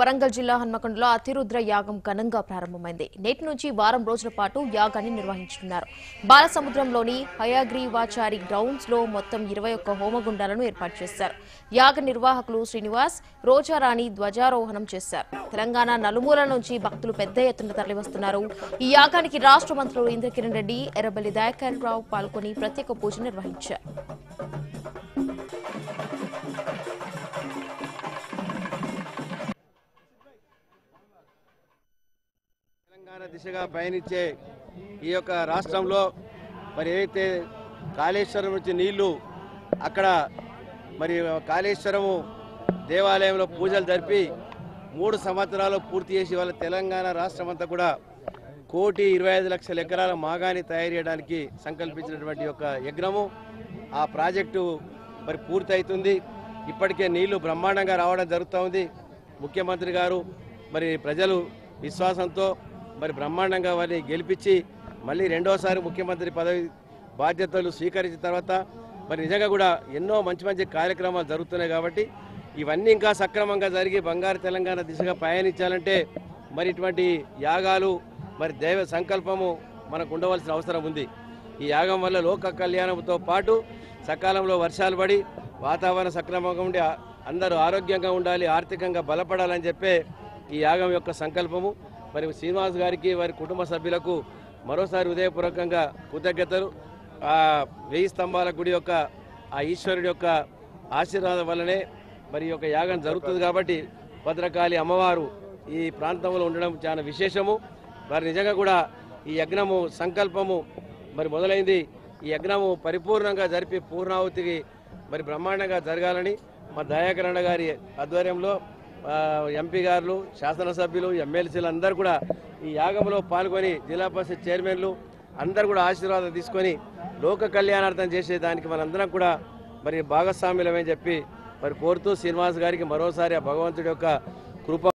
వరంగల్ జిల్లా హన్మకొండలో అతిరుద్ర యాగం ఘనంగా ప్రారంభమైంది. నేటి నుంచి వారం రోజుల పాటు యాగాన్ని నిర్వహించనున్నారు. బాలసముద్రంలోని హయాగ్రీవాచారి గ్రౌండ్స్లో మొత్తం ఇరవై ఒక్క హోమగుండాలను ఏర్పాటు చేశారు. యాగ నిర్వాహకులు శ్రీనివాస్ రోజారాణి ధ్వజారోహణం చేశారు. తెలంగాణ నలుమూల నుంచి భక్తులు పెద్ద ఎత్తున తరలివస్తున్నారు. ఈ యాగానికి రాష్ట్ర మంత్రులు ఇంద్రకిరణ్ రెడ్డి ఎర్రబెల్లి దయాకర్ రావు పాల్గొని ప్రత్యేక పూజ నిర్వహించారు. తెలంగాణ దిశగా పయనించే ఈ యొక్క రాష్ట్రంలో మరి ఏదైతే కాళేశ్వరం నుంచి నీళ్ళు అక్కడ మరి కాళేశ్వరము దేవాలయంలో పూజలు జరిపి మూడు సంవత్సరాలు పూర్తి చేసి వాళ్ళ తెలంగాణ రాష్ట్రం అంతా కూడా కోటి ఇరవై ఐదు లక్షల ఎకరాల మాగాని తయారు చేయడానికి సంకల్పించినటువంటి యొక్క యజ్ఞము. ఆ ప్రాజెక్టు మరి పూర్తి అవుతుంది ఇప్పటికే నీళ్ళు బ్రహ్మాండంగా రావడం జరుగుతూ ఉంది. ముఖ్యమంత్రి గారు మరి ప్రజలు విశ్వాసంతో మరి బ్రహ్మాండంగా వారిని గెలిపించి మళ్ళీ రెండోసారి ముఖ్యమంత్రి పదవి బాధ్యతలు స్వీకరించిన తర్వాత మరి నిజంగా కూడా ఎన్నో మంచి మంచి కార్యక్రమాలు జరుగుతున్నాయి కాబట్టి ఇవన్నీ ఇంకా సక్రమంగా జరిగి బంగారు తెలంగాణ దిశగా పయనించాలంటే మరి ఇటువంటి యాగాలు మరి దైవ సంకల్పము మనకు ఉండవలసిన అవసరం ఉంది. ఈ యాగం వల్ల లోక కళ్యాణంతో పాటు సకాలంలో వర్షాలు పడి వాతావరణం సక్రమంగా ఉండి అందరూ ఆరోగ్యంగా ఉండాలి ఆర్థికంగా బలపడాలని చెప్పే ఈ యాగం యొక్క సంకల్పము. మరి శ్రీనివాస్ గారికి వారి కుటుంబ సభ్యులకు మరోసారి ఉదయపూర్వకంగా కృతజ్ఞతలు. ఆ వెయ్యి స్తంభాల గుడి యొక్క ఆ ఈశ్వరుడి యొక్క ఆశీర్వాదం వల్లనే మరి ఈ యొక్క యాగం జరుగుతుంది కాబట్టి భద్రకాళి అమ్మవారు ఈ ప్రాంతంలో ఉండడం చాలా విశేషము. మరి నిజంగా కూడా ఈ యజ్ఞము సంకల్పము మరి మొదలైంది. ఈ యజ్ఞము పరిపూర్ణంగా జరిపి పూర్ణాహుతికి మరి బ్రహ్మాండంగా జరగాలని మా దయాకరణ గారి ఆధ్వర్యంలో ఎంపీ గారు శాసనసభ్యులు ఎమ్మెల్సీలు అందరూ కూడా ఈ యాగంలో పాల్గొని జిల్లా పరిషత్ చైర్మన్లు అందరు కూడా ఆశీర్వాదం తీసుకొని లోక కళ్యాణార్థం చేసే దానికి మనందరం కూడా మరి భాగస్వామ్యులమని చెప్పి మరి కోరుతూ శ్రీనివాస్ గారికి మరోసారి ఆ భగవంతుడి యొక్క కృప